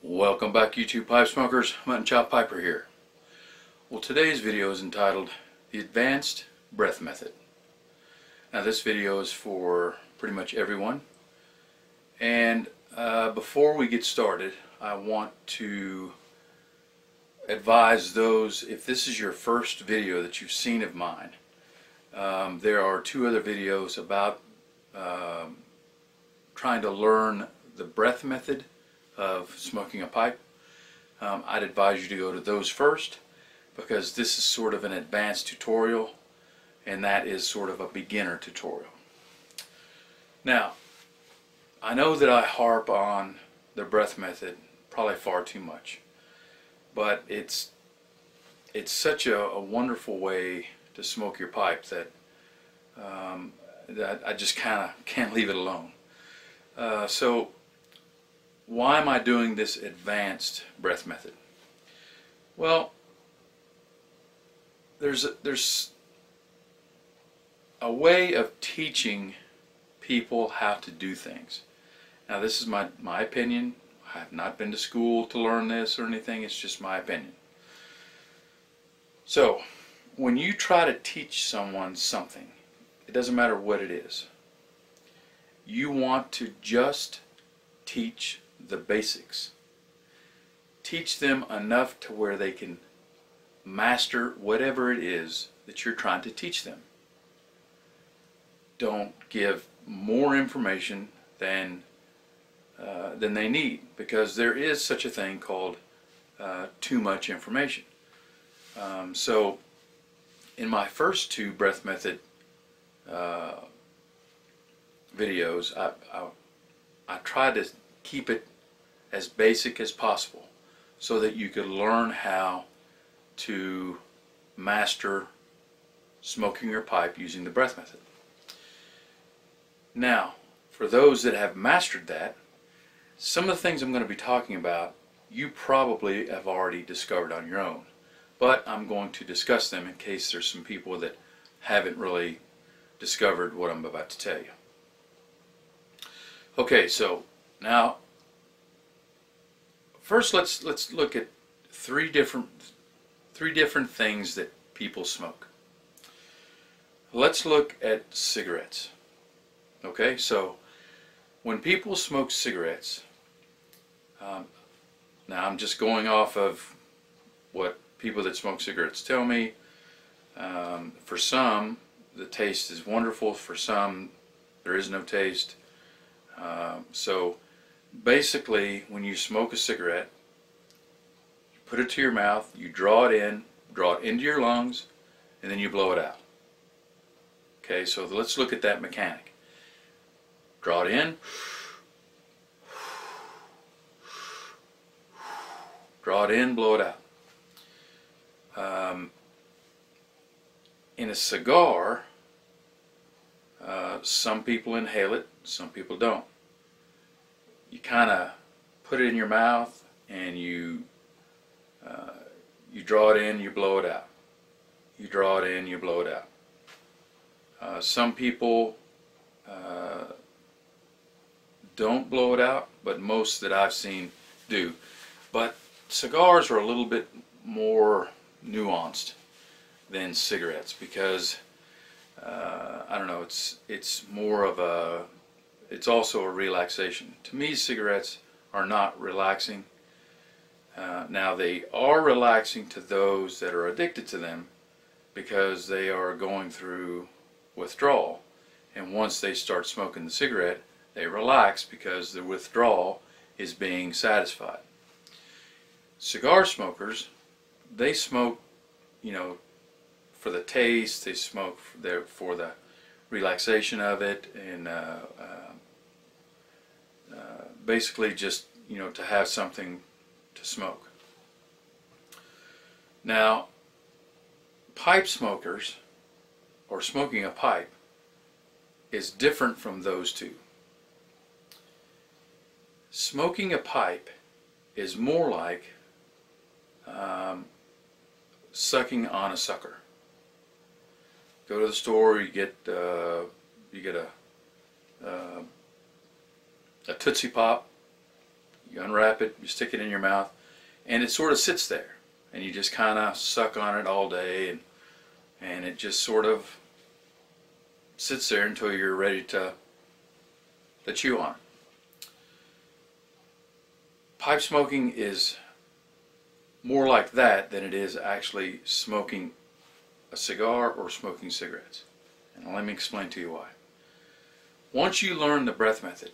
Welcome back YouTube pipe smokers, Muttnchop Piper here. Well today's video is entitled The Advanced Breath Method. Now this video is for pretty much everyone and uh, before we get started I want to advise those if this is your first video that you've seen of mine um, there are two other videos about um, trying to learn the breath method of smoking a pipe. Um, I'd advise you to go to those first because this is sort of an advanced tutorial and that is sort of a beginner tutorial. Now, I know that I harp on the breath method probably far too much, but it's it's such a, a wonderful way to smoke your pipe that um, that I just kind of can't leave it alone. Uh, so why am I doing this advanced breath method? Well, there's a, there's a way of teaching people how to do things. Now this is my, my opinion. I have not been to school to learn this or anything. It's just my opinion. So, when you try to teach someone something, it doesn't matter what it is, you want to just teach the basics. Teach them enough to where they can master whatever it is that you're trying to teach them. Don't give more information than uh, than they need because there is such a thing called uh, too much information. Um, so in my first two breath method uh, videos, I, I, I tried to keep it as basic as possible so that you could learn how to master smoking your pipe using the breath method. Now, for those that have mastered that, some of the things I'm going to be talking about you probably have already discovered on your own, but I'm going to discuss them in case there's some people that haven't really discovered what I'm about to tell you. Okay, so now first let's let's look at three different three different things that people smoke. Let's look at cigarettes. Okay, so when people smoke cigarettes, um, now I'm just going off of what people that smoke cigarettes tell me. Um, for some, the taste is wonderful. For some, there is no taste. Um, so basically when you smoke a cigarette you put it to your mouth you draw it in draw it into your lungs and then you blow it out. Okay so let's look at that mechanic. Draw it in. Draw it in blow it out. Um, in a cigar uh, some people inhale it some people don't you kind of put it in your mouth and you uh, you draw it in, you blow it out. You draw it in, you blow it out. Uh, some people uh, don't blow it out, but most that I've seen do. But cigars are a little bit more nuanced than cigarettes because uh, I don't know, it's it's more of a it's also a relaxation. To me, cigarettes are not relaxing. Uh, now, they are relaxing to those that are addicted to them because they are going through withdrawal. And once they start smoking the cigarette, they relax because the withdrawal is being satisfied. Cigar smokers, they smoke, you know, for the taste, they smoke for, for the relaxation of it, and uh, uh, basically just you know to have something to smoke. Now, pipe smokers or smoking a pipe is different from those two. Smoking a pipe is more like um, sucking on a sucker. Go to the store, you get uh, you get a uh, a Tootsie Pop, You unwrap it, you stick it in your mouth, and it sort of sits there. And you just kind of suck on it all day, and, and it just sort of sits there until you're ready to, to chew on. Pipe smoking is more like that than it is actually smoking a cigar or smoking cigarettes. And let me explain to you why. Once you learn the breath method,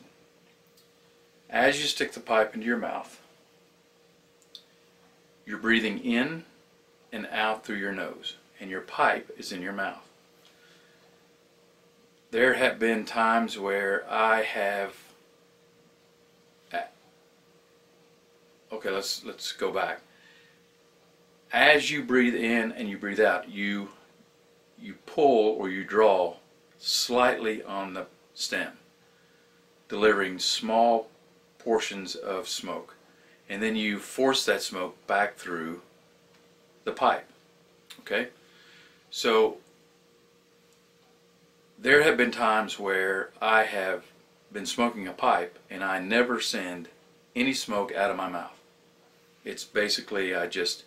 as you stick the pipe into your mouth, you're breathing in and out through your nose, and your pipe is in your mouth. There have been times where I have okay let's let's go back as you breathe in and you breathe out you you pull or you draw slightly on the stem delivering small portions of smoke. And then you force that smoke back through the pipe okay? So there have been times where I have been smoking a pipe and I never send any smoke out of my mouth. It's basically I just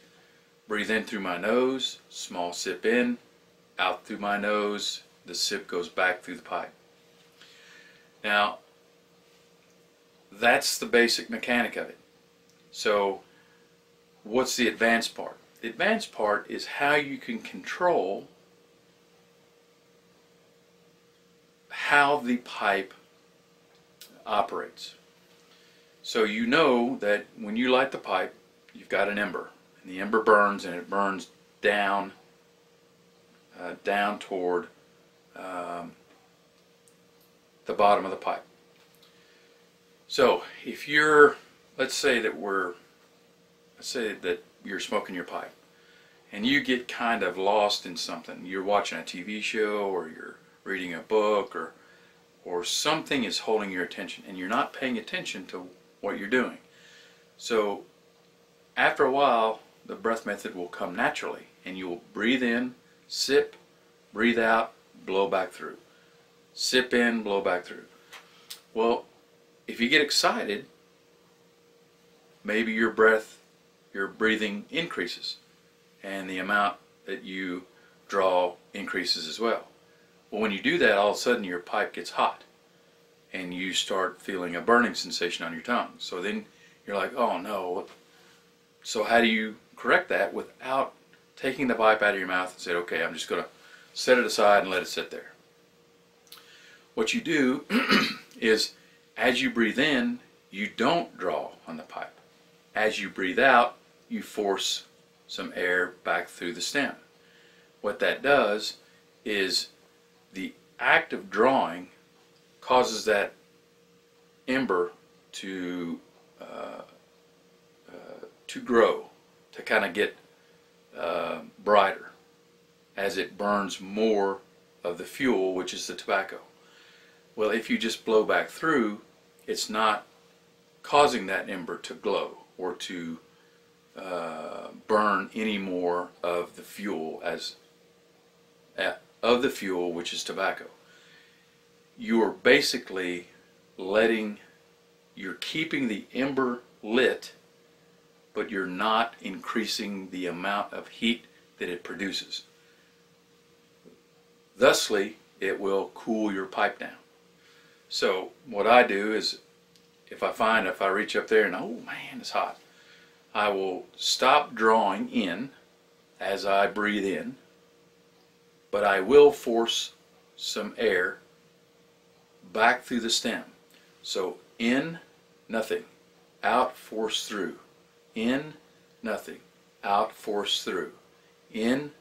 breathe in through my nose small sip in out through my nose the sip goes back through the pipe. Now that's the basic mechanic of it. So what's the advanced part? The advanced part is how you can control how the pipe operates. So you know that when you light the pipe, you've got an ember. And the ember burns and it burns down, uh, down toward um, the bottom of the pipe. So if you're, let's say that we're, let's say that you're smoking your pipe and you get kind of lost in something. You're watching a TV show or you're reading a book or, or something is holding your attention and you're not paying attention to what you're doing. So after a while, the breath method will come naturally and you will breathe in, sip, breathe out, blow back through. Sip in, blow back through. Well, if you get excited, maybe your breath, your breathing increases and the amount that you draw increases as well. Well, when you do that, all of a sudden your pipe gets hot and you start feeling a burning sensation on your tongue. So then you're like, oh no. So how do you correct that without taking the pipe out of your mouth and say, okay, I'm just going to set it aside and let it sit there? What you do is as you breathe in, you don't draw on the pipe. As you breathe out, you force some air back through the stem. What that does is the act of drawing causes that ember to uh, uh, to grow, to kind of get uh, brighter as it burns more of the fuel, which is the tobacco. Well, if you just blow back through, it's not causing that ember to glow or to uh, burn any more of the fuel as uh, of the fuel which is tobacco. You're basically letting you're keeping the ember lit but you're not increasing the amount of heat that it produces. Thusly it will cool your pipe down so what I do is if I find if I reach up there and oh man it's hot I will stop drawing in as I breathe in but I will force some air back through the stem. So in nothing. Out force through. In nothing. Out force through. In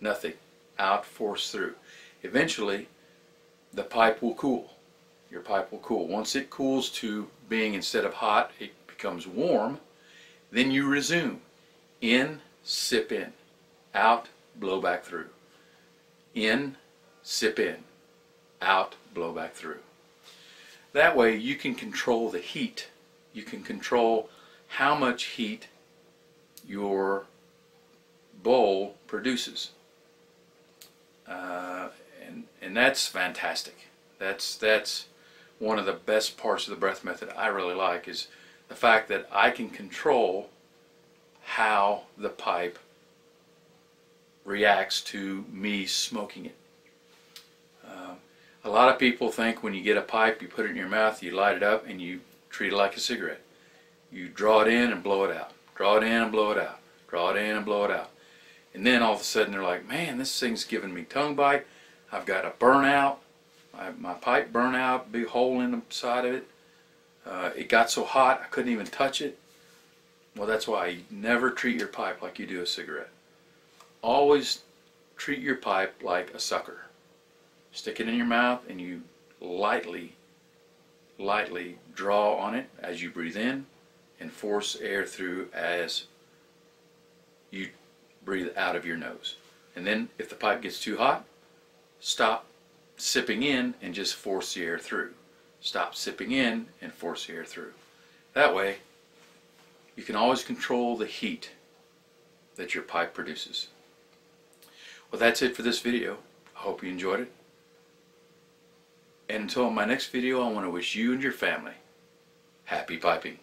nothing. Out force through. Eventually the pipe will cool your pipe will cool. Once it cools to being instead of hot, it becomes warm, then you resume. In, sip in. Out, blow back through. In, sip in. Out, blow back through. That way you can control the heat. You can control how much heat your bowl produces. Uh, and, and that's fantastic. That's, that's one of the best parts of the breath method I really like is the fact that I can control how the pipe reacts to me smoking it. Um, a lot of people think when you get a pipe, you put it in your mouth, you light it up, and you treat it like a cigarette. You draw it in and blow it out. Draw it in and blow it out. Draw it in and blow it out. And then all of a sudden they're like, man, this thing's giving me tongue bite. I've got a burnout. My, my pipe burnt out, big hole in the side of it. Uh, it got so hot I couldn't even touch it. Well, that's why you never treat your pipe like you do a cigarette. Always treat your pipe like a sucker. Stick it in your mouth and you lightly, lightly draw on it as you breathe in and force air through as you breathe out of your nose. And then if the pipe gets too hot, stop sipping in and just force the air through. Stop sipping in and force the air through. That way, you can always control the heat that your pipe produces. Well, that's it for this video. I hope you enjoyed it. And until my next video, I want to wish you and your family happy piping.